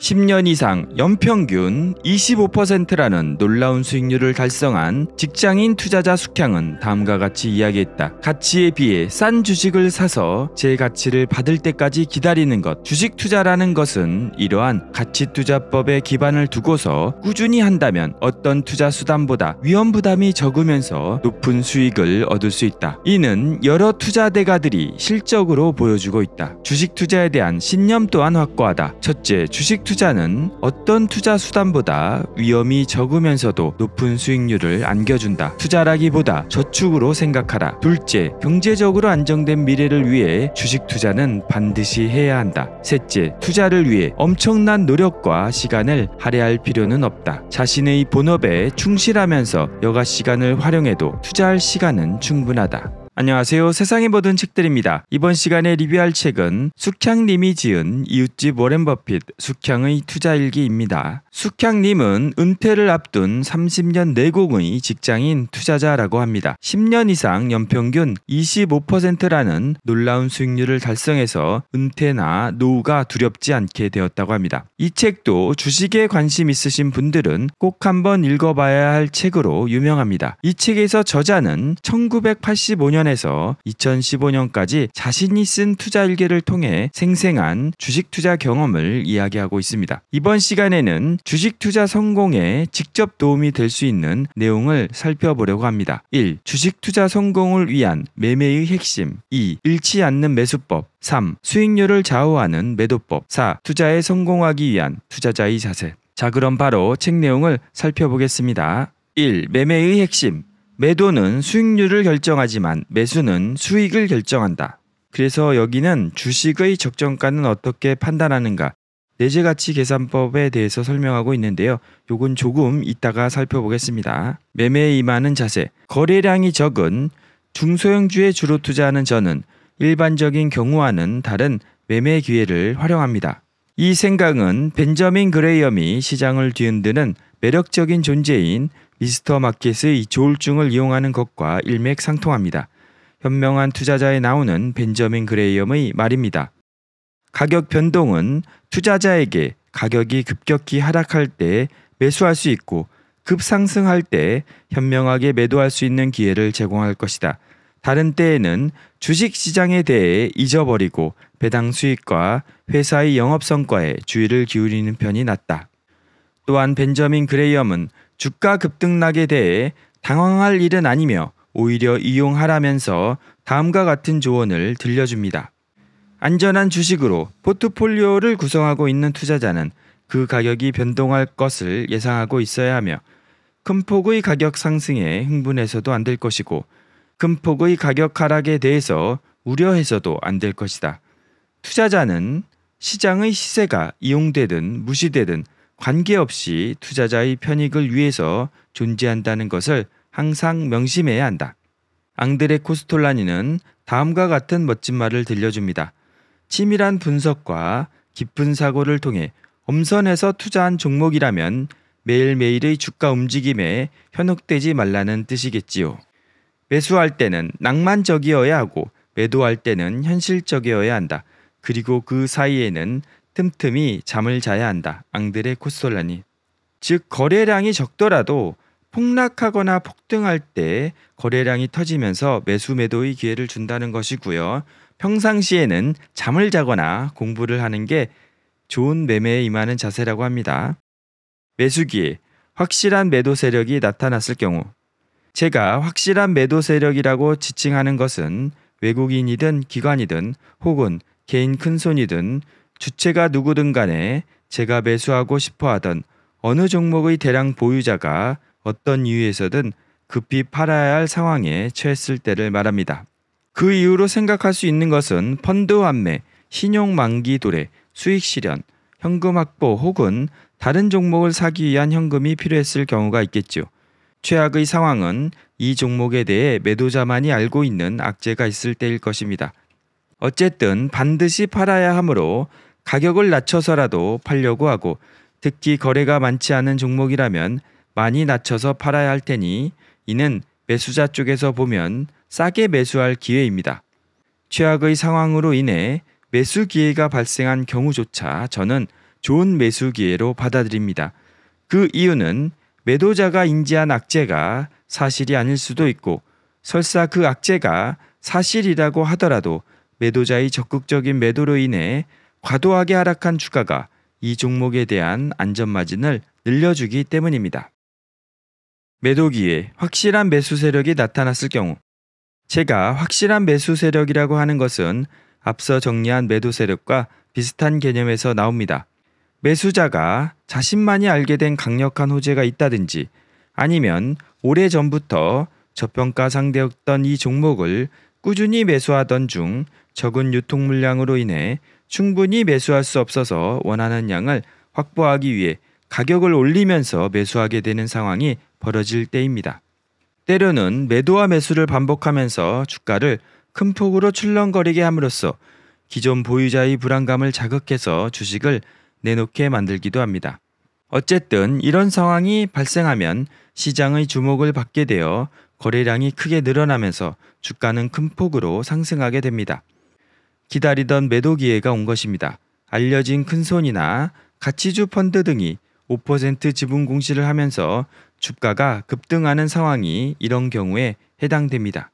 10년 이상 연평균 25%라는 놀라운 수익률을 달성한 직장인 투자자 숙향은 다음과 같이 이야기했다. 가치에 비해 싼 주식을 사서 제 가치를 받을 때까지 기다리는 것. 주식 투자라는 것은 이러한 가치 투자법에 기반을 두고서 꾸준히 한다면 어떤 투자 수단보다 위험 부담이 적으면서 높은 수익을 얻을 수 있다. 이는 여러 투자 대가들이 실적으로 보여주고 있다. 주식 투자에 대한 신념 또한 확고하다. 첫째, 주식 투자는 어떤 투자 수단보다 위험이 적으면서도 높은 수익률을 안겨준다. 투자라기보다 저축으로 생각하라. 둘째, 경제적으로 안정된 미래를 위해 주식 투자는 반드시 해야 한다. 셋째, 투자를 위해 엄청난 노력과 시간을 할애할 필요는 없다. 자신의 본업에 충실하면서 여가 시간을 활용해도 투자할 시간은 충분하다. 안녕하세요. 세상의 모든 책들입니다. 이번 시간에 리뷰할 책은 숙향님이 지은 이웃집 워렌 버핏 숙향의 투자일기입니다. 숙향님은 은퇴를 앞둔 30년 내공의 직장인 투자자라고 합니다. 10년 이상 연평균 25%라는 놀라운 수익률을 달성해서 은퇴나 노후가 두렵지 않게 되었다고 합니다. 이 책도 주식에 관심 있으신 분들은 꼭 한번 읽어봐야 할 책으로 유명합니다. 이 책에서 저자는 1985년 2015년에서 2015년까지 자신이 쓴 투자 일기를 통해 생생한 주식 투자 경험을 이야기하고 있습니다. 이번 시간에는 주식 투자 성공에 직접 도움이 될 수 있는 내용을 살펴보려고 합니다. 1. 주식 투자 성공을 위한 매매의 핵심 2. 잃지 않는 매수법 3. 수익률을 좌우하는 매도법 4. 투자에 성공하기 위한 투자자의 자세 자 그럼 바로 책 내용을 살펴보겠습니다. 1. 매매의 핵심 매도는 수익률을 결정하지만 매수는 수익을 결정한다. 그래서 여기는 주식의 적정가는 어떻게 판단하는가 내재가치 계산법에 대해서 설명하고 있는데요. 요건 조금 이따가 살펴보겠습니다. 매매에 임하는 자세. 거래량이 적은 중소형주에 주로 투자하는 저는 일반적인 경우와는 다른 매매 기회를 활용합니다. 이 생각은 벤저민 그레이엄이 시장을 뒤흔드는 매력적인 존재인 미스터 마켓의 조울증을 이용하는 것과 일맥상통합니다. 현명한 투자자에 나오는 벤저민 그레이엄의 말입니다. 가격 변동은 투자자에게 가격이 급격히 하락할 때 매수할 수 있고 급상승할 때 현명하게 매도할 수 있는 기회를 제공할 것이다. 다른 때에는 주식 시장에 대해 잊어버리고 배당 수익과 회사의 영업 성과에 주의를 기울이는 편이 낫다. 또한 벤저민 그레이엄은 주가 급등락에 대해 당황할 일은 아니며 오히려 이용하라면서 다음과 같은 조언을 들려줍니다. 안전한 주식으로 포트폴리오를 구성하고 있는 투자자는 그 가격이 변동할 것을 예상하고 있어야 하며 큰 폭의 가격 상승에 흥분해서도 안 될 것이고 큰 폭의 가격 하락에 대해서 우려해서도 안 될 것이다. 투자자는 시장의 시세가 이용되든 무시되든 관계없이 투자자의 편익을 위해서 존재한다는 것을 항상 명심해야 한다. 앙드레 코스톨라니는 다음과 같은 멋진 말을 들려줍니다. 치밀한 분석과 깊은 사고를 통해 엄선해서 투자한 종목이라면 매일매일의 주가 움직임에 현혹되지 말라는 뜻이겠지요. 매수할 때는 낭만적이어야 하고 매도할 때는 현실적이어야 한다. 그리고 그 사이에는 틈틈이 잠을 자야 한다. 앙드레 코솔라니. 즉 거래량이 적더라도 폭락하거나 폭등할 때 거래량이 터지면서 매수 매도의 기회를 준다는 것이고요. 평상시에는 잠을 자거나 공부를 하는 게 좋은 매매에 임하는 자세라고 합니다. 매수 기회, 확실한 매도 세력이 나타났을 경우 제가 확실한 매도 세력이라고 지칭하는 것은 외국인이든 기관이든 혹은 개인 큰손이든 주체가 누구든 간에 제가 매수하고 싶어 하던 어느 종목의 대량 보유자가 어떤 이유에서든 급히 팔아야 할 상황에 처했을 때를 말합니다. 그 이유로 생각할 수 있는 것은 펀드 환매, 신용 만기 도래, 수익 실현, 현금 확보 혹은 다른 종목을 사기 위한 현금이 필요했을 경우가 있겠죠. 최악의 상황은 이 종목에 대해 매도자만이 알고 있는 악재가 있을 때일 것입니다. 어쨌든 반드시 팔아야 하므로 가격을 낮춰서라도 팔려고 하고 특히 거래가 많지 않은 종목이라면 많이 낮춰서 팔아야 할 테니 이는 매수자 쪽에서 보면 싸게 매수할 기회입니다. 최악의 상황으로 인해 매수 기회가 발생한 경우조차 저는 좋은 매수 기회로 받아들입니다. 그 이유는 매도자가 인지한 악재가 사실이 아닐 수도 있고 설사 그 악재가 사실이라고 하더라도 매도자의 적극적인 매도로 인해 과도하게 하락한 주가가 이 종목에 대한 안전마진을 늘려주기 때문입니다. 매도기에 확실한 매수 세력이 나타났을 경우 제가 확실한 매수 세력이라고 하는 것은 앞서 정리한 매도 세력과 비슷한 개념에서 나옵니다. 매수자가 자신만이 알게 된 강력한 호재가 있다든지 아니면 오래 전부터 저평가 상대였던 이 종목을 꾸준히 매수하던 중 적은 유통 물량으로 인해 충분히 매수할 수 없어서 원하는 양을 확보하기 위해 가격을 올리면서 매수하게 되는 상황이 벌어질 때입니다. 때로는 매도와 매수를 반복하면서 주가를 큰 폭으로 출렁거리게 함으로써 기존 보유자의 불안감을 자극해서 주식을 내놓게 만들기도 합니다. 어쨌든 이런 상황이 발생하면 시장의 주목을 받게 되어 거래량이 크게 늘어나면서 주가는 큰 폭으로 상승하게 됩니다. 기다리던 매도 기회가 온 것입니다. 알려진 큰손이나 가치주 펀드 등이 5% 지분 공시를 하면서 주가가 급등하는 상황이 이런 경우에 해당됩니다.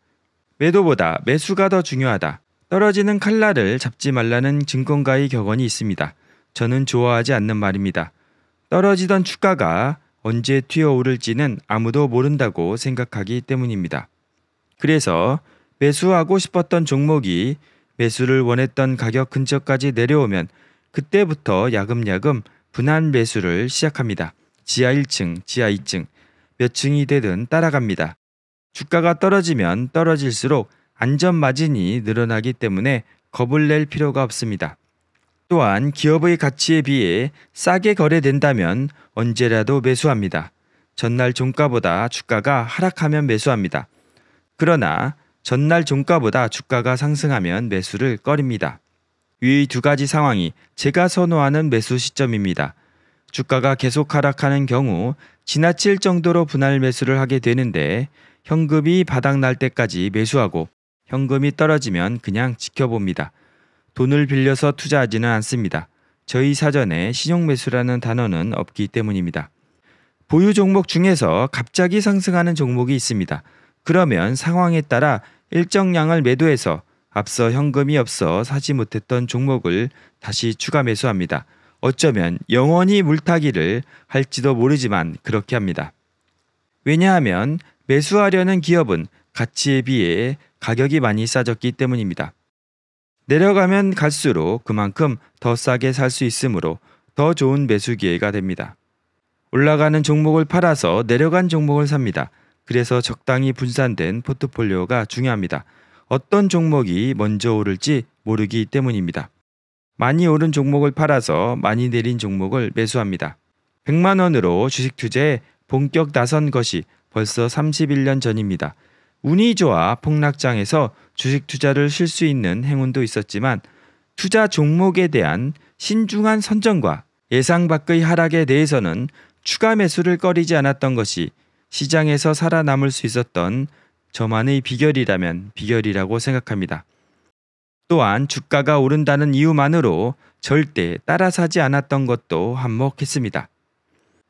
매도보다 매수가 더 중요하다. 떨어지는 칼날을 잡지 말라는 증권가의 격언이 있습니다. 저는 좋아하지 않는 말입니다. 떨어지던 주가가 언제 튀어오를지는 아무도 모른다고 생각하기 때문입니다. 그래서 매수하고 싶었던 종목이 매수를 원했던 가격 근처까지 내려오면 그때부터 야금야금 분할 매수를 시작합니다. 지하 1층, 지하 2층, 몇 층이 되든 따라갑니다. 주가가 떨어지면 떨어질수록 안전 마진이 늘어나기 때문에 겁을 낼 필요가 없습니다. 또한 기업의 가치에 비해 싸게 거래된다면 언제라도 매수합니다. 전날 종가보다 주가가 하락하면 매수합니다. 그러나 전날 종가보다 주가가 상승하면 매수를 꺼립니다. 위 두 가지 상황이 제가 선호하는 매수 시점입니다. 주가가 계속 하락하는 경우 지나칠 정도로 분할 매수를 하게 되는데 현금이 바닥날 때까지 매수하고 현금이 떨어지면 그냥 지켜봅니다. 돈을 빌려서 투자하지는 않습니다. 저희 사전에 신용매수라는 단어는 없기 때문입니다. 보유 종목 중에서 갑자기 상승하는 종목이 있습니다. 그러면 상황에 따라 일정량을 매도해서 앞서 현금이 없어 사지 못했던 종목을 다시 추가 매수합니다. 어쩌면 영원히 물타기를 할지도 모르지만 그렇게 합니다. 왜냐하면 매수하려는 기업은 가치에 비해 가격이 많이 싸졌기 때문입니다. 내려가면 갈수록 그만큼 더 싸게 살 수 있으므로 더 좋은 매수 기회가 됩니다. 올라가는 종목을 팔아서 내려간 종목을 삽니다. 그래서 적당히 분산된 포트폴리오가 중요합니다. 어떤 종목이 먼저 오를지 모르기 때문입니다. 많이 오른 종목을 팔아서 많이 내린 종목을 매수합니다. 100만 원으로 주식 투자에 본격 나선 것이 벌써 31년 전입니다. 운이 좋아 폭락장에서 주식 투자를 쉴 수 있는 행운도 있었지만 투자 종목에 대한 신중한 선정과 예상 밖의 하락에 대해서는 추가 매수를 꺼리지 않았던 것이 시장에서 살아남을 수 있었던 저만의 비결이라면 비결이라고 생각합니다. 또한 주가가 오른다는 이유만으로 절대 따라 사지 않았던 것도 한몫했습니다.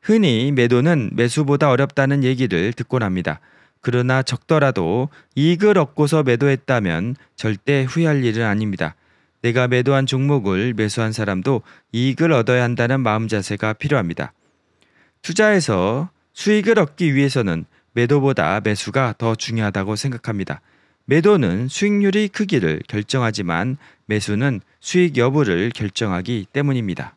흔히 매도는 매수보다 어렵다는 얘기를 듣곤 합니다. 그러나 적더라도 이익을 얻고서 매도했다면 절대 후회할 일은 아닙니다. 내가 매도한 종목을 매수한 사람도 이익을 얻어야 한다는 마음 자세가 필요합니다. 투자에서 수익을 얻기 위해서는 매도보다 매수가 더 중요하다고 생각합니다. 매도는 수익률의 크기를 결정하지만 매수는 수익 여부를 결정하기 때문입니다.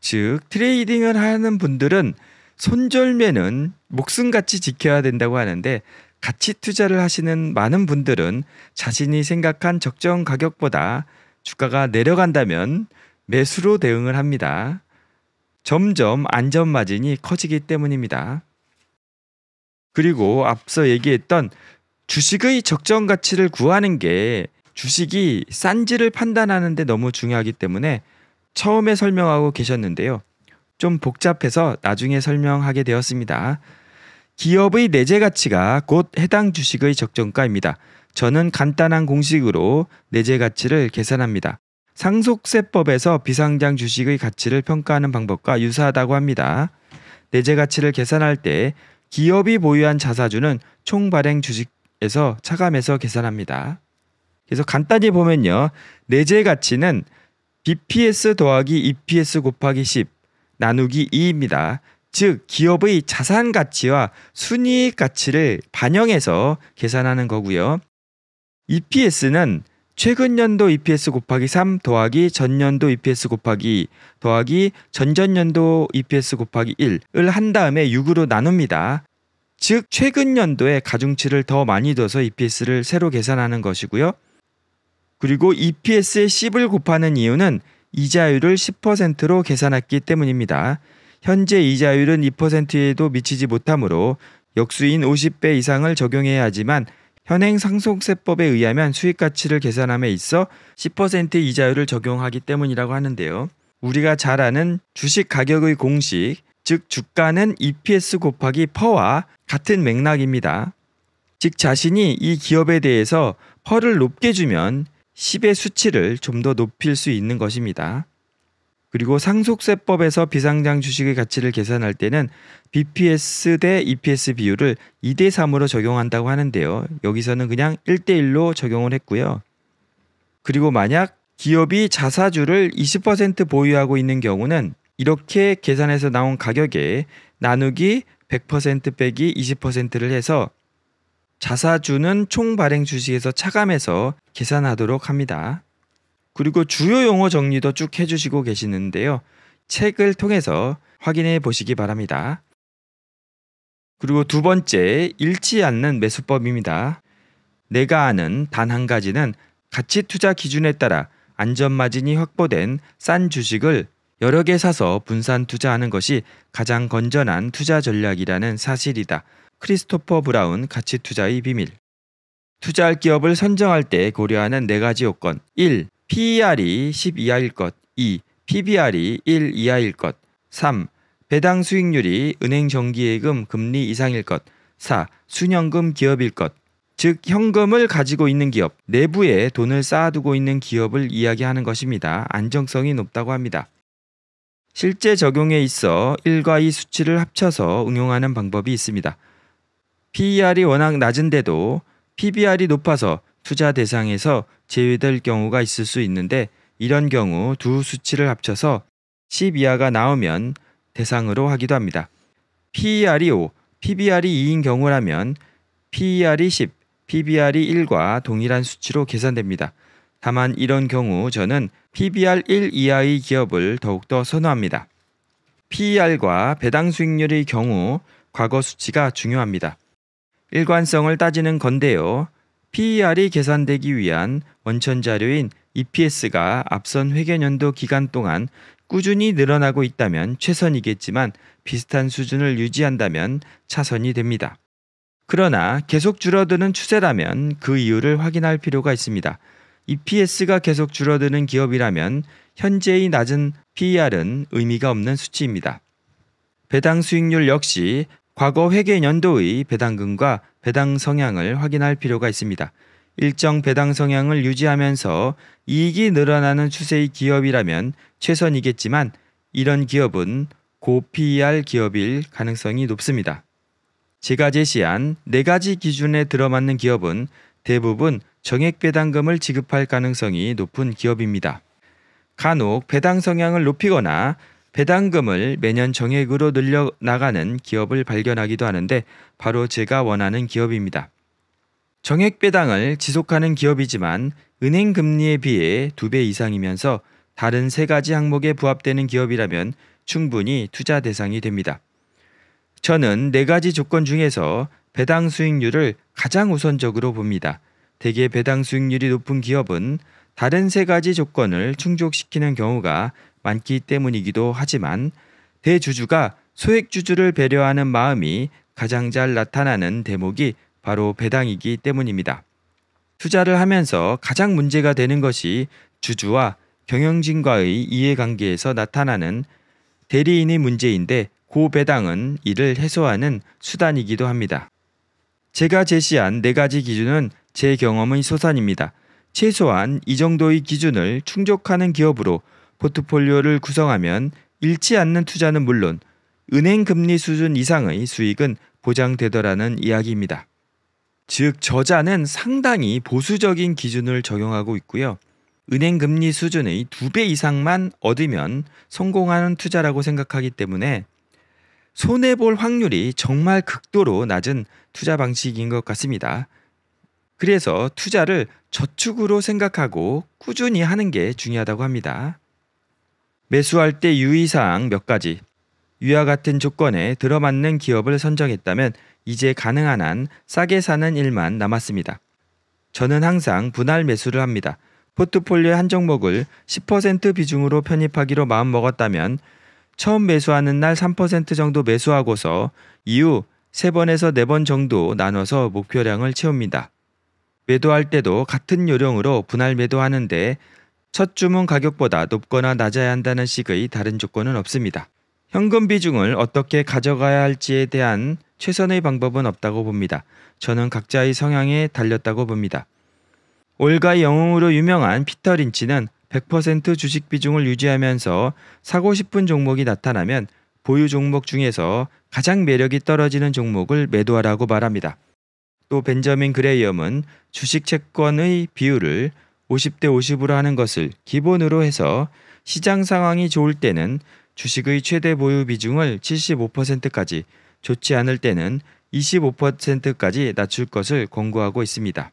즉, 트레이딩을 하는 분들은 손절매는 목숨같이 지켜야 된다고 하는데 가치 투자를 하시는 많은 분들은 자신이 생각한 적정 가격보다 주가가 내려간다면 매수로 대응을 합니다. 점점 안전 마진이 커지기 때문입니다. 그리고 앞서 얘기했던 주식의 적정 가치를 구하는 게 주식이 싼지를 판단하는 데 너무 중요하기 때문에 처음에 설명하고 계셨는데요. 좀 복잡해서 나중에 설명하게 되었습니다. 기업의 내재 가치가 곧 해당 주식의 적정가입니다. 저는 간단한 공식으로 내재 가치를 계산합니다. 상속세법에서 비상장 주식의 가치를 평가하는 방법과 유사하다고 합니다. 내재 가치를 계산할 때 기업이 보유한 자사주는 총 발행 주식에서 차감해서 계산합니다. 그래서 간단히 보면요. 내재 가치는 BPS 더하기 EPS 곱하기 10 나누기 2입니다. 즉 기업의 자산 가치와 순이익 가치를 반영해서 계산하는 거고요. EPS는 최근 연도 EPS 곱하기 3 더하기 전년도 EPS 곱하기 더하기 전전년도 EPS 곱하기 1을 한 다음에 6으로 나눕니다. 즉 최근 연도에 가중치를 더 많이 둬서 EPS를 새로 계산하는 것이고요. 그리고 EPS에 10을 곱하는 이유는 이자율을 10%로 계산했기 때문입니다. 현재 이자율은 2%에도 미치지 못하므로 역수인 50배 이상을 적용해야 하지만 현행 상속세법에 의하면 수익 가치를 계산함에 있어 10% 이자율을 적용하기 때문이라고 하는데요. 우리가 잘 아는 주식 가격의 공식, 즉 주가는 EPS 곱하기 퍼와 같은 맥락입니다. 즉 자신이 이 기업에 대해서 퍼를 높게 주면 10의 수치를 좀 더 높일 수 있는 것입니다. 그리고 상속세법에서 비상장 주식의 가치를 계산할 때는 BPS 대 EPS 비율을 2대 3으로 적용한다고 하는데요. 여기서는 그냥 1대 1로 적용을 했고요. 그리고 만약 기업이 자사주를 20% 보유하고 있는 경우는 이렇게 계산해서 나온 가격에 나누기 100% 빼기 20%를 해서 자사주는 총 발행 주식에서 차감해서 계산하도록 합니다. 그리고 주요 용어 정리도 쭉 해주시고 계시는데요. 책을 통해서 확인해 보시기 바랍니다. 그리고 두 번째, 잃지 않는 매수법입니다. 내가 아는 단 한 가지는 가치 투자 기준에 따라 안전마진이 확보된 싼 주식을 여러 개 사서 분산 투자하는 것이 가장 건전한 투자 전략이라는 사실이다. 크리스토퍼 브라운 가치 투자의 비밀. 투자할 기업을 선정할 때 고려하는 네 가지 요건. 1. PER이 10 이하일 것. 2. PBR이 1 이하일 것. 3. 배당 수익률이 은행 정기예금 금리 이상일 것. 4. 순현금 기업일 것. 즉 현금을 가지고 있는 기업, 내부에 돈을 쌓아두고 있는 기업을 이야기하는 것입니다. 안정성이 높다고 합니다. 실제 적용에 있어 1과 2 수치를 합쳐서 응용하는 방법이 있습니다. PER이 워낙 낮은데도 PBR이 높아서 투자 대상에서 제외될 경우가 있을 수 있는데 이런 경우 두 수치를 합쳐서 10 이하가 나오면 대상으로 하기도 합니다. PER이 5, PBR이 2인 경우라면 PER이 10, PBR이 1과 동일한 수치로 계산됩니다. 다만 이런 경우 저는 PBR 1 이하의 기업을 더욱더 선호합니다. PER과 배당 수익률의 경우 과거 수치가 중요합니다. 일관성을 따지는 건데요. PER이 계산되기 위한 원천 자료인 EPS가 앞선 회계연도 기간 동안 꾸준히 늘어나고 있다면 최선이겠지만 비슷한 수준을 유지한다면 차선이 됩니다. 그러나 계속 줄어드는 추세라면 그 이유를 확인할 필요가 있습니다. EPS가 계속 줄어드는 기업이라면 현재의 낮은 PER은 의미가 없는 수치입니다. 배당 수익률 역시 과거 회계 연도의 배당금과 배당 성향을 확인할 필요가 있습니다. 일정 배당 성향을 유지하면서 이익이 늘어나는 추세의 기업이라면 최선이겠지만 이런 기업은 고 PER 기업일 가능성이 높습니다. 제가 제시한 네 가지 기준에 들어맞는 기업은 대부분 정액 배당금을 지급할 가능성이 높은 기업입니다. 간혹 배당 성향을 높이거나 배당금을 매년 정액으로 늘려 나가는 기업을 발견하기도 하는데 바로 제가 원하는 기업입니다. 정액 배당을 지속하는 기업이지만 은행 금리에 비해 두 배 이상이면서 다른 세 가지 항목에 부합되는 기업이라면 충분히 투자 대상이 됩니다. 저는 네 가지 조건 중에서 배당 수익률을 가장 우선적으로 봅니다. 대개 배당 수익률이 높은 기업은 다른 세 가지 조건을 충족시키는 경우가 많기 때문이기도 하지만 대주주가 소액주주를 배려하는 마음이 가장 잘 나타나는 대목이 바로 배당이기 때문입니다. 투자를 하면서 가장 문제가 되는 것이 주주와 경영진과의 이해관계에서 나타나는 대리인의 문제인데 고배당은 이를 해소하는 수단이기도 합니다. 제가 제시한 네 가지 기준은 제 경험의 소산입니다. 최소한 이 정도의 기준을 충족하는 기업으로 포트폴리오를 구성하면 잃지 않는 투자는 물론 은행 금리 수준 이상의 수익은 보장되더라는 이야기입니다. 즉, 저자는 상당히 보수적인 기준을 적용하고 있고요. 은행 금리 수준의 두 배 이상만 얻으면 성공하는 투자라고 생각하기 때문에 손해 볼 확률이 정말 극도로 낮은 투자 방식인 것 같습니다. 그래서 투자를 저축으로 생각하고 꾸준히 하는 게 중요하다고 합니다. 매수할 때 유의사항 몇 가지. 위와 같은 조건에 들어맞는 기업을 선정했다면 이제 가능한 한 싸게 사는 일만 남았습니다. 저는 항상 분할 매수를 합니다. 포트폴리오 한 종목을 10% 비중으로 편입하기로 마음먹었다면 처음 매수하는 날 3% 정도 매수하고서 이후 3번에서 4번 정도 나눠서 목표량을 채웁니다. 매도할 때도 같은 요령으로 분할 매도하는데 첫 주문 가격보다 높거나 낮아야 한다는 식의 다른 조건은 없습니다. 현금 비중을 어떻게 가져가야 할지에 대한 최선의 방법은 없다고 봅니다. 저는 각자의 성향에 달렸다고 봅니다. 올가의 영웅으로 유명한 피터 린치는 100% 주식 비중을 유지하면서 사고 싶은 종목이 나타나면 보유 종목 중에서 가장 매력이 떨어지는 종목을 매도하라고 말합니다. 또 벤저민 그레이엄은 주식 채권의 비율을 50대 50으로 하는 것을 기본으로 해서 시장 상황이 좋을 때는 주식의 최대 보유 비중을 75%까지 좋지 않을 때는 25%까지 낮출 것을 권고하고 있습니다.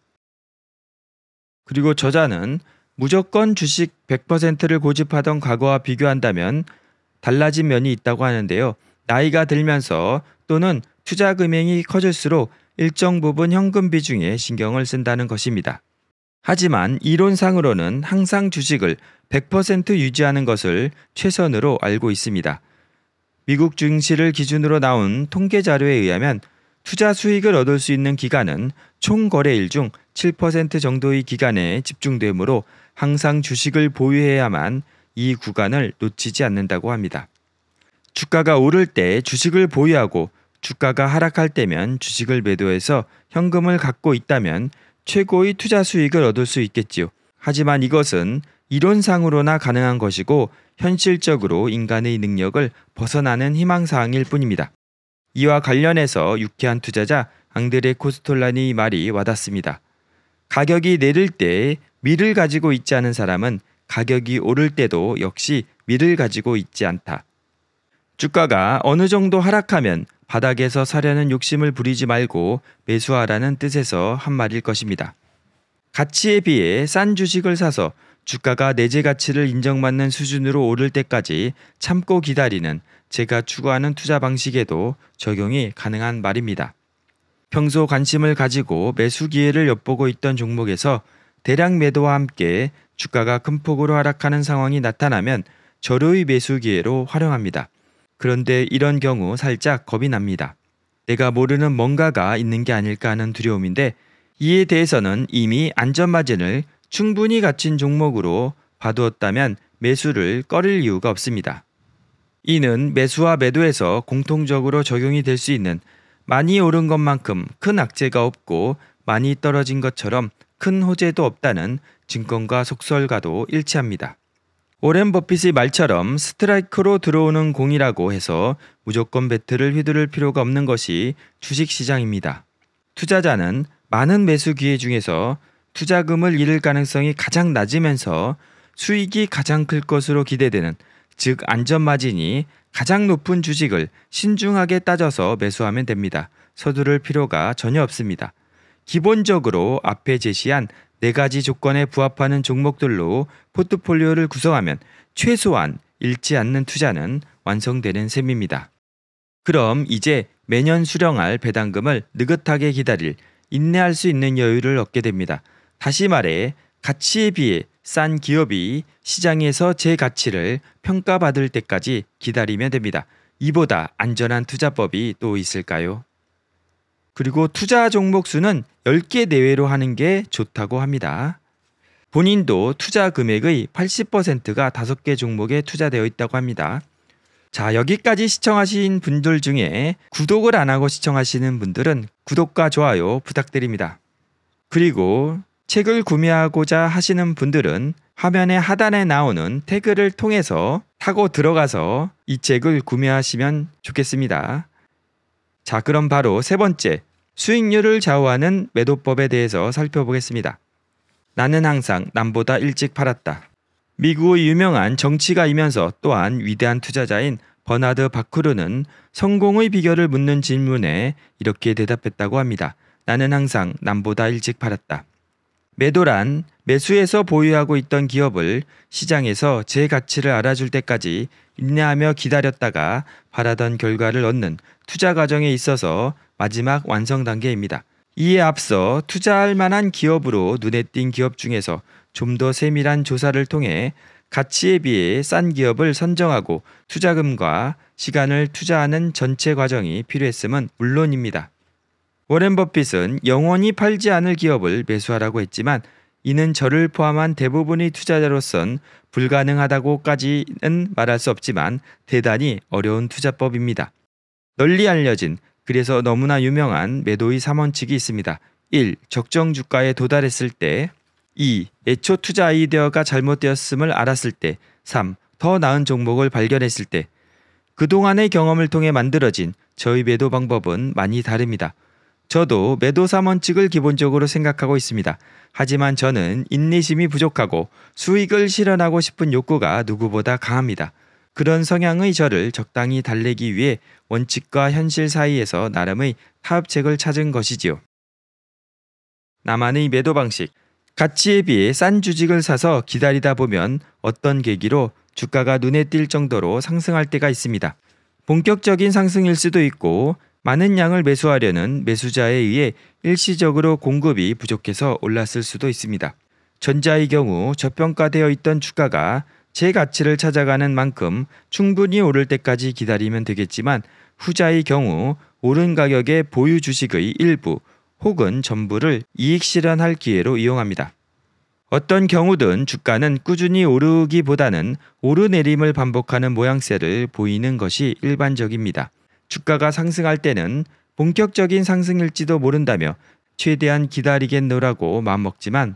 그리고 저자는 무조건 주식 100%를 고집하던 과거와 비교한다면 달라진 면이 있다고 하는데요. 나이가 들면서 또는 투자 금액이 커질수록 일정 부분 현금 비중에 신경을 쓴다는 것입니다. 하지만 이론상으로는 항상 주식을 100% 유지하는 것을 최선으로 알고 있습니다. 미국 증시를 기준으로 나온 통계 자료에 의하면 투자 수익을 얻을 수 있는 기간은 총 거래일 중 7% 정도의 기간에 집중되므로 항상 주식을 보유해야만 이 구간을 놓치지 않는다고 합니다. 주가가 오를 때 주식을 보유하고 주가가 하락할 때면 주식을 매도해서 현금을 갖고 있다면 최고의 투자 수익을 얻을 수 있겠지요. 하지만 이것은 이론상으로나 가능한 것이고 현실적으로 인간의 능력을 벗어나는 희망사항일 뿐입니다. 이와 관련해서 유쾌한 투자자 앙드레 코스톨라니 말이 와닿습니다. 가격이 내릴 때 미를 가지고 있지 않은 사람은 가격이 오를 때도 역시 미를 가지고 있지 않다. 주가가 어느 정도 하락하면 바닥에서 사려는 욕심을 부리지 말고 매수하라는 뜻에서 한 말일 것입니다. 가치에 비해 싼 주식을 사서 주가가 내재 가치를 인정받는 수준으로 오를 때까지 참고 기다리는 제가 추구하는 투자 방식에도 적용이 가능한 말입니다. 평소 관심을 가지고 매수 기회를 엿보고 있던 종목에서 대량 매도와 함께 주가가 큰 폭으로 하락하는 상황이 나타나면 저로의 매수 기회로 활용합니다. 그런데 이런 경우 살짝 겁이 납니다. 내가 모르는 뭔가가 있는 게 아닐까 하는 두려움인데 이에 대해서는 이미 안전마진을 충분히 갖춘 종목으로 봐두었다면 매수를 꺼릴 이유가 없습니다. 이는 매수와 매도에서 공통적으로 적용이 될 수 있는 많이 오른 것만큼 큰 악재가 없고 많이 떨어진 것처럼 큰 호재도 없다는 증권가 속설과도 일치합니다. 오렌 버핏의 말처럼 스트라이크로 들어오는 공이라고 해서 무조건 배트를 휘두를 필요가 없는 것이 주식시장입니다. 투자자는 많은 매수 기회 중에서 투자금을 잃을 가능성이 가장 낮으면서 수익이 가장 클 것으로 기대되는 즉 안전 마진이 가장 높은 주식을 신중하게 따져서 매수하면 됩니다. 서두를 필요가 전혀 없습니다. 기본적으로 앞에 제시한 네 가지 조건에 부합하는 종목들로 포트폴리오를 구성하면 최소한 잃지 않는 투자는 완성되는 셈입니다. 그럼 이제 매년 수령할 배당금을 느긋하게 기다릴 인내할 수 있는 여유를 얻게 됩니다. 다시 말해 가치에 비해 싼 기업이 시장에서 제 가치를 평가받을 때까지 기다리면 됩니다. 이보다 안전한 투자법이 또 있을까요? 그리고 투자 종목 수는 10개 내외로 하는 게 좋다고 합니다. 본인도 투자 금액의 80%가 5개 종목에 투자되어 있다고 합니다. 자, 여기까지 시청하신 분들 중에 구독을 안 하고 시청하시는 분들은 구독과 좋아요 부탁드립니다. 그리고 책을 구매하고자 하시는 분들은 화면의 하단에 나오는 태그를 통해서 타고 들어가서 이 책을 구매하시면 좋겠습니다. 자, 그럼 바로 세 번째, 수익률을 좌우하는 매도법에 대해서 살펴보겠습니다. 나는 항상 남보다 일찍 팔았다. 미국의 유명한 정치가이면서 또한 위대한 투자자인 버나드 바쿠르는 성공의 비결을 묻는 질문에 이렇게 대답했다고 합니다. 나는 항상 남보다 일찍 팔았다. 매도란 매수해서 보유하고 있던 기업을 시장에서 제 가치를 알아줄 때까지 인내하며 기다렸다가 바라던 결과를 얻는 투자 과정에 있어서 마지막 완성 단계입니다. 이에 앞서 투자할 만한 기업으로 눈에 띈 기업 중에서 좀 더 세밀한 조사를 통해 가치에 비해 싼 기업을 선정하고 투자금과 시간을 투자하는 전체 과정이 필요했음은 물론입니다. 워렌 버핏은 영원히 팔지 않을 기업을 매수하라고 했지만 이는 저를 포함한 대부분의 투자자로선 불가능하다고까지는 말할 수 없지만 대단히 어려운 투자법입니다. 널리 알려진 그래서 너무나 유명한 매도의 3원칙이 있습니다. 1. 적정 주가에 도달했을 때 2. 애초 투자 아이디어가 잘못되었음을 알았을 때 3. 더 나은 종목을 발견했을 때 그동안의 경험을 통해 만들어진 저희 매도 방법은 많이 다릅니다. 저도 매도 3원칙을 기본적으로 생각하고 있습니다. 하지만 저는 인내심이 부족하고 수익을 실현하고 싶은 욕구가 누구보다 강합니다. 그런 성향의 저를 적당히 달래기 위해 원칙과 현실 사이에서 나름의 타협책을 찾은 것이지요. 나만의 매도 방식. 가치에 비해 싼 주식을 사서 기다리다 보면 어떤 계기로 주가가 눈에 띌 정도로 상승할 때가 있습니다. 본격적인 상승일 수도 있고 많은 양을 매수하려는 매수자에 의해 일시적으로 공급이 부족해서 올랐을 수도 있습니다. 전자의 경우 저평가되어 있던 주가가 제 가치를 찾아가는 만큼 충분히 오를 때까지 기다리면 되겠지만 후자의 경우 오른 가격의 보유 주식의 일부 혹은 전부를 이익 실현할 기회로 이용합니다. 어떤 경우든 주가는 꾸준히 오르기보다는 오르내림을 반복하는 모양새를 보이는 것이 일반적입니다. 주가가 상승할 때는 본격적인 상승일지도 모른다며 최대한 기다리겠노라고 마음먹지만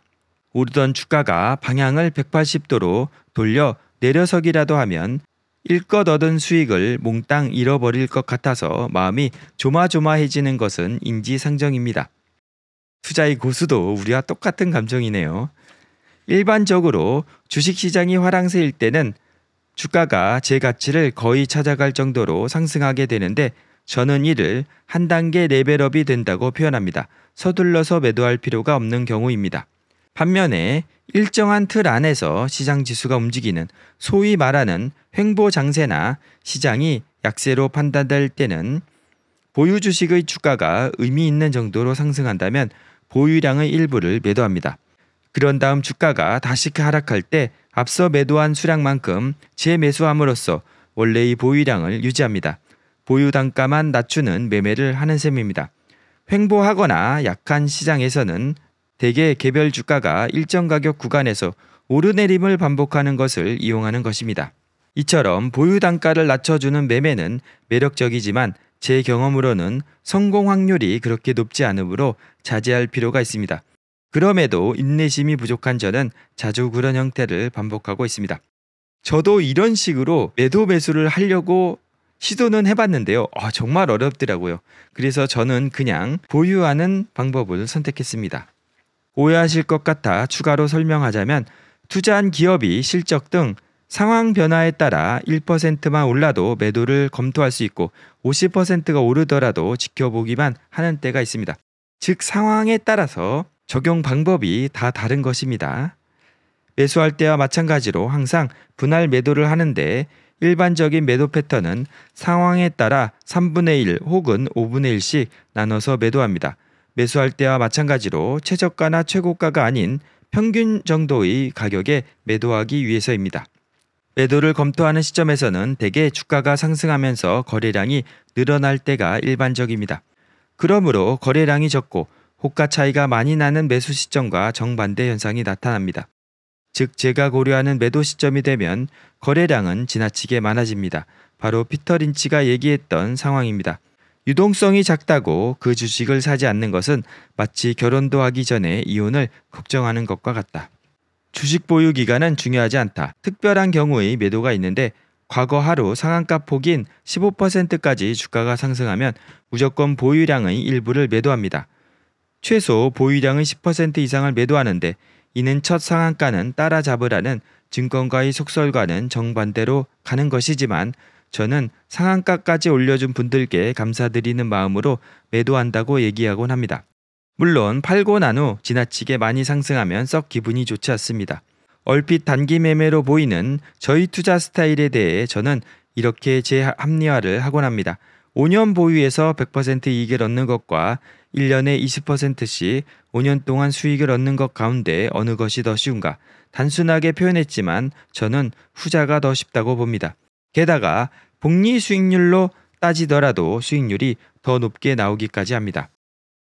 오르던 주가가 방향을 180도로 돌려 내려서기라도 하면 일껏 얻은 수익을 몽땅 잃어버릴 것 같아서 마음이 조마조마해지는 것은 인지상정입니다. 투자의 고수도 우리와 똑같은 감정이네요. 일반적으로 주식시장이 화랑세일 때는 주가가 제 가치를 거의 찾아갈 정도로 상승하게 되는데 저는 이를 한 단계 레벨업이 된다고 표현합니다. 서둘러서 매도할 필요가 없는 경우입니다. 반면에 일정한 틀 안에서 시장 지수가 움직이는 소위 말하는 횡보 장세나 시장이 약세로 판단될 때는 보유 주식의 주가가 의미 있는 정도로 상승한다면 보유량의 일부를 매도합니다. 그런 다음 주가가 다시 하락할 때 앞서 매도한 수량만큼 재매수함으로써 원래의 보유량을 유지합니다. 보유 단가만 낮추는 매매를 하는 셈입니다. 횡보하거나 약한 시장에서는 대개 개별 주가가 일정 가격 구간에서 오르내림을 반복하는 것을 이용하는 것입니다. 이처럼 보유 단가를 낮춰주는 매매는 매력적이지만 제 경험으로는 성공 확률이 그렇게 높지 않으므로 자제할 필요가 있습니다. 그럼에도 인내심이 부족한 저는 자주 그런 형태를 반복하고 있습니다. 저도 이런 식으로 매도 매수를 하려고 시도는 해봤는데요. 아, 정말 어렵더라고요. 그래서 저는 그냥 보유하는 방법을 선택했습니다. 오해하실 것 같아 추가로 설명하자면 투자한 기업이 실적 등 상황 변화에 따라 1%만 올라도 매도를 검토할 수 있고 50%가 오르더라도 지켜보기만 하는 때가 있습니다. 즉 상황에 따라서 적용 방법이 다 다른 것입니다. 매수할 때와 마찬가지로 항상 분할 매도를 하는데 일반적인 매도 패턴은 상황에 따라 3분의 1 혹은 5분의 1씩 나눠서 매도합니다. 매수할 때와 마찬가지로 최저가나 최고가가 아닌 평균 정도의 가격에 매도하기 위해서입니다. 매도를 검토하는 시점에서는 대개 주가가 상승하면서 거래량이 늘어날 때가 일반적입니다. 그러므로 거래량이 적고 호가 차이가 많이 나는 매수 시점과 정반대 현상이 나타납니다. 즉 제가 고려하는 매도 시점이 되면 거래량은 지나치게 많아집니다. 바로 피터 린치가 얘기했던 상황입니다. 유동성이 작다고 그 주식을 사지 않는 것은 마치 결혼도 하기 전에 이혼을 걱정하는 것과 같다. 주식 보유 기간은 중요하지 않다. 특별한 경우의 매도가 있는데 과거 하루 상한가 폭인 15%까지 주가가 상승하면 무조건 보유량의 일부를 매도합니다. 최소 보유량의 10% 이상을 매도하는데 이는 첫 상한가는 따라잡으라는 증권가의 속설과는 정반대로 가는 것이지만 저는 상한가까지 올려준 분들께 감사드리는 마음으로 매도한다고 얘기하곤 합니다. 물론 팔고 난 후 지나치게 많이 상승하면 썩 기분이 좋지 않습니다. 얼핏 단기 매매로 보이는 저희 투자 스타일에 대해 저는 이렇게 재합리화를 하곤 합니다. 5년 보유해서 100% 이익을 얻는 것과 1년에 20%씩 5년 동안 수익을 얻는 것 가운데 어느 것이 더 쉬운가? 단순하게 표현했지만 저는 후자가 더 쉽다고 봅니다. 게다가 복리 수익률로 따지더라도 수익률이 더 높게 나오기까지 합니다.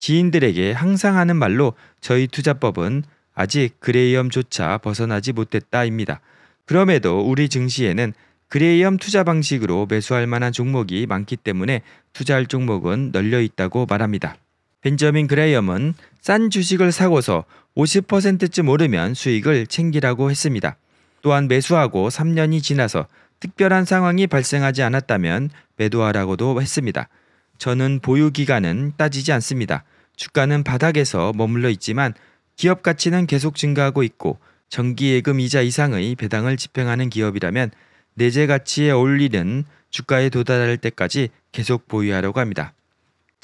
지인들에게 항상 하는 말로 저희 투자법은 아직 그레이엄조차 벗어나지 못했다입니다. 그럼에도 우리 증시에는 그레이엄 투자 방식으로 매수할 만한 종목이 많기 때문에 투자할 종목은 널려 있다고 말합니다. 벤저민 그레이엄은 싼 주식을 사고서 50%쯤 오르면 수익을 챙기라고 했습니다. 또한 매수하고 3년이 지나서 특별한 상황이 발생하지 않았다면 매도하라고도 했습니다. 저는 보유 기간은 따지지 않습니다. 주가는 바닥에서 머물러 있지만 기업 가치는 계속 증가하고 있고 정기예금 이자 이상의 배당을 집행하는 기업이라면 내재 가치에 어울리는 주가에 도달할 때까지 계속 보유하려고 합니다.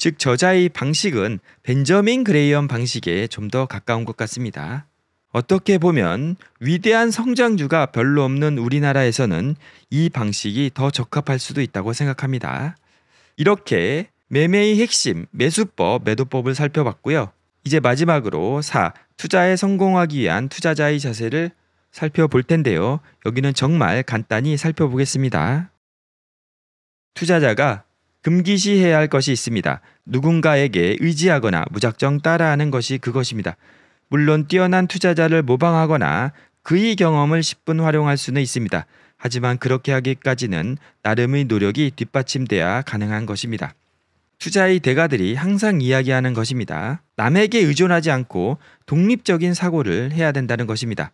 즉 저자의 방식은 벤저민 그레이엄 방식에 좀 더 가까운 것 같습니다. 어떻게 보면 위대한 성장주가 별로 없는 우리나라에서는 이 방식이 더 적합할 수도 있다고 생각합니다. 이렇게 매매의 핵심, 매수법, 매도법을 살펴봤고요. 이제 마지막으로 4. 투자에 성공하기 위한 투자자의 자세를 살펴볼 텐데요. 여기는 정말 간단히 살펴보겠습니다. 투자자가 금기시해야 할 것이 있습니다. 누군가에게 의지하거나 무작정 따라하는 것이 그것입니다. 물론 뛰어난 투자자를 모방하거나 그의 경험을 10분 활용할 수는 있습니다. 하지만 그렇게 하기까지는 나름의 노력이 뒷받침돼야 가능한 것입니다. 투자의 대가들이 항상 이야기하는 것입니다. 남에게 의존하지 않고 독립적인 사고를 해야 된다는 것입니다.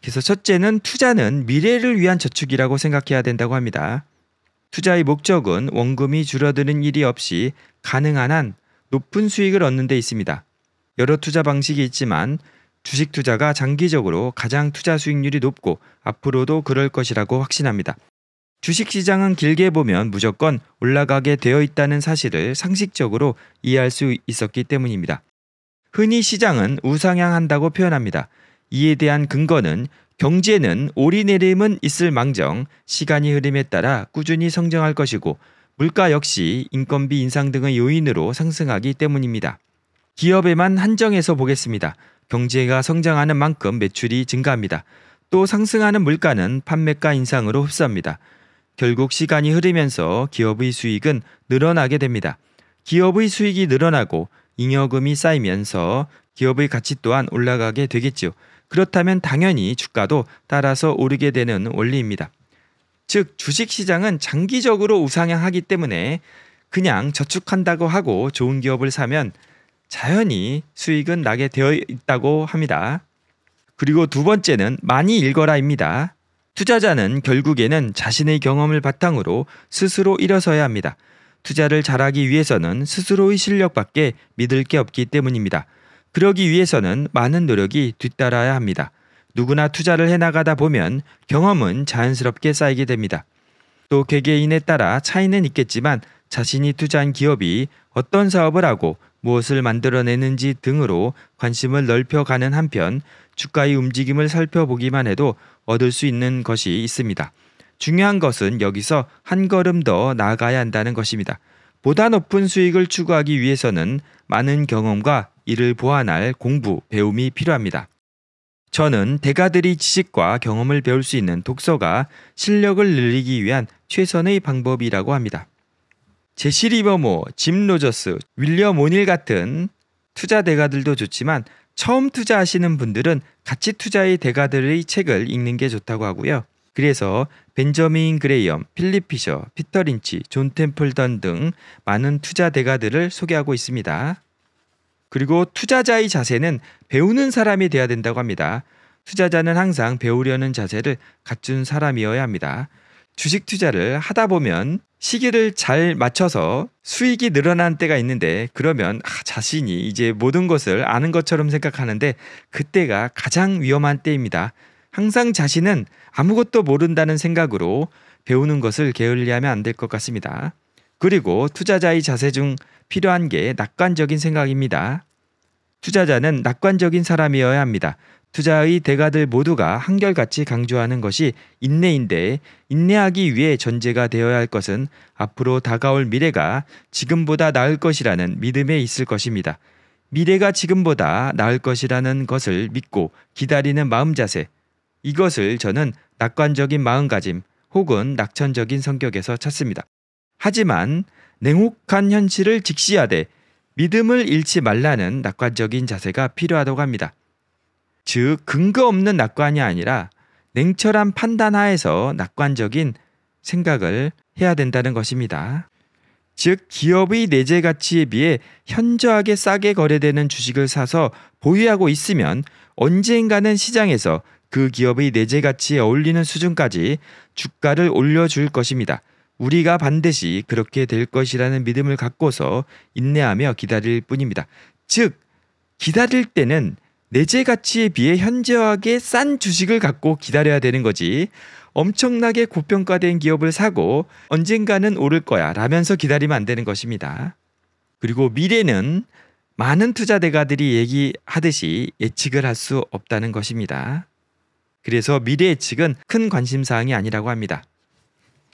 그래서 첫째는 투자는 미래를 위한 저축이라고 생각해야 된다고 합니다. 투자의 목적은 원금이 줄어드는 일이 없이 가능한 한 높은 수익을 얻는 데 있습니다. 여러 투자 방식이 있지만 주식 투자가 장기적으로 가장 투자 수익률이 높고 앞으로도 그럴 것이라고 확신합니다. 주식 시장은 길게 보면 무조건 올라가게 되어 있다는 사실을 상식적으로 이해할 수 있었기 때문입니다. 흔히 시장은 우상향한다고 표현합니다. 이에 대한 근거는 경제는 오리내림은 있을 망정 시간이 흐름에 따라 꾸준히 성장할 것이고 물가 역시 인건비 인상 등의 요인으로 상승하기 때문입니다. 기업에만 한정해서 보겠습니다. 경제가 성장하는 만큼 매출이 증가합니다. 또 상승하는 물가는 판매가 인상으로 흡수합니다. 결국 시간이 흐르면서 기업의 수익은 늘어나게 됩니다. 기업의 수익이 늘어나고 잉여금이 쌓이면서 기업의 가치 또한 올라가게 되겠죠. 그렇다면 당연히 주가도 따라서 오르게 되는 원리입니다. 즉, 주식 시장은 장기적으로 우상향하기 때문에 그냥 저축한다고 하고 좋은 기업을 사면 자연히 수익은 나게 되어 있다고 합니다. 그리고 두 번째는 많이 읽어라입니다. 투자자는 결국에는 자신의 경험을 바탕으로 스스로 일어서야 합니다. 투자를 잘하기 위해서는 스스로의 실력밖에 믿을 게 없기 때문입니다. 그러기 위해서는 많은 노력이 뒤따라야 합니다. 누구나 투자를 해나가다 보면 경험은 자연스럽게 쌓이게 됩니다. 또 개개인에 따라 차이는 있겠지만 자신이 투자한 기업이 어떤 사업을 하고 무엇을 만들어내는지 등으로 관심을 넓혀가는 한편 주가의 움직임을 살펴보기만 해도 얻을 수 있는 것이 있습니다. 중요한 것은 여기서 한 걸음 더 나아가야 한다는 것입니다. 보다 높은 수익을 추구하기 위해서는 많은 경험과 이를 보완할 공부, 배움이 필요합니다. 저자는 대가들의 지식과 경험을 배울 수 있는 독서가 실력을 늘리기 위한 최선의 방법이라고 합니다. 제시 리버모어, 짐 로저스, 윌리엄 오닐 같은 투자 대가들도 좋지만 처음 투자하시는 분들은 가치 투자의 대가들의 책을 읽는 게 좋다고 하고요. 그래서 벤저민 그레이엄, 필립 피셔, 피터 린치, 존 템플턴 등 많은 투자 대가들을 소개하고 있습니다. 그리고 투자자의 자세는 배우는 사람이 돼야 된다고 합니다. 투자자는 항상 배우려는 자세를 갖춘 사람이어야 합니다. 주식 투자를 하다 보면 시기를 잘 맞춰서 수익이 늘어난 때가 있는데 그러면 아, 자신이 이제 모든 것을 아는 것처럼 생각하는데 그때가 가장 위험한 때입니다. 항상 자신은 아무것도 모른다는 생각으로 배우는 것을 게을리하면 안 될 것 같습니다. 그리고 투자자의 자세 중 필요한 게 낙관적인 생각입니다. 투자자는 낙관적인 사람이어야 합니다. 투자의 대가들 모두가 한결같이 강조하는 것이 인내인데 인내하기 위해 전제가 되어야 할 것은 앞으로 다가올 미래가 지금보다 나을 것이라는 믿음에 있을 것입니다. 미래가 지금보다 나을 것이라는 것을 믿고 기다리는 마음 자세. 이것을 저는 낙관적인 마음가짐 혹은 낙천적인 성격에서 찾습니다. 하지만 냉혹한 현실을 직시하되 믿음을 잃지 말라는 낙관적인 자세가 필요하다고 합니다. 즉 근거 없는 낙관이 아니라 냉철한 판단하에서 낙관적인 생각을 해야 된다는 것입니다. 즉 기업의 내재 가치에 비해 현저하게 싸게 거래되는 주식을 사서 보유하고 있으면 언젠가는 시장에서 그 기업의 내재 가치에 어울리는 수준까지 주가를 올려줄 것입니다. 우리가 반드시 그렇게 될 것이라는 믿음을 갖고서 인내하며 기다릴 뿐입니다. 즉, 기다릴 때는 내재 가치에 비해 현저하게 싼 주식을 갖고 기다려야 되는 거지. 엄청나게 고평가된 기업을 사고 언젠가는 오를 거야 라면서 기다리면 안 되는 것입니다. 그리고 미래는 많은 투자 대가들이 얘기하듯이 예측을 할 수 없다는 것입니다. 그래서 미래 예측은 큰 관심사항이 아니라고 합니다.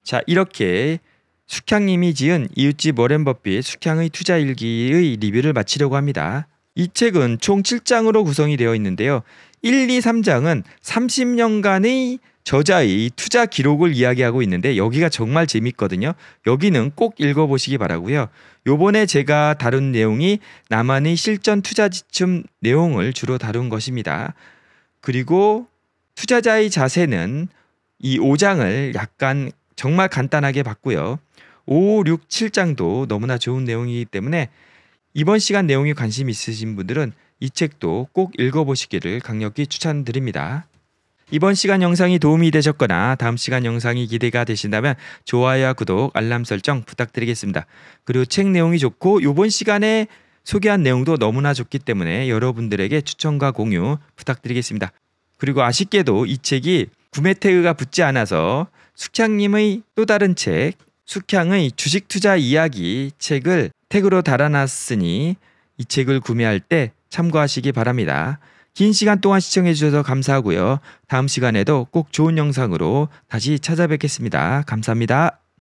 자, 이렇게 숙향님이 지은 이웃집 워렌 버핏 숙향의 투자 일기의 리뷰를 마치려고 합니다. 이 책은 총 7장으로 구성이 되어 있는데요. 1, 2, 3장은 30년간의 저자의 투자 기록을 이야기하고 있는데 여기가 정말 재밌거든요. 여기는 꼭 읽어보시기 바라고요. 요번에 제가 다룬 내용이 나만의 실전 투자 지침 내용을 주로 다룬 것입니다. 그리고 투자자의 자세는 이 5장을 약간 정말 간단하게 봤고요. 5, 6, 7장도 너무나 좋은 내용이기 때문에 이번 시간 내용이 관심 있으신 분들은 이 책도 꼭 읽어보시기를 강력히 추천드립니다. 이번 시간 영상이 도움이 되셨거나 다음 시간 영상이 기대가 되신다면 좋아요와 구독, 알람 설정 부탁드리겠습니다. 그리고 책 내용이 좋고 이번 시간에 소개한 내용도 너무나 좋기 때문에 여러분들에게 추천과 공유 부탁드리겠습니다. 그리고 아쉽게도 이 책이 구매 태그가 붙지 않아서 숙향님의 또 다른 책, 숙향의 주식 투자 이야기 책을 태그로 달아놨으니 이 책을 구매할 때 참고하시기 바랍니다. 긴 시간 동안 시청해 주셔서 감사하고요. 다음 시간에도 꼭 좋은 영상으로 다시 찾아뵙겠습니다. 감사합니다.